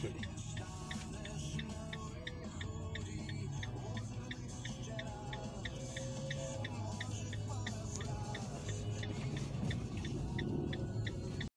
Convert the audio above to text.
City.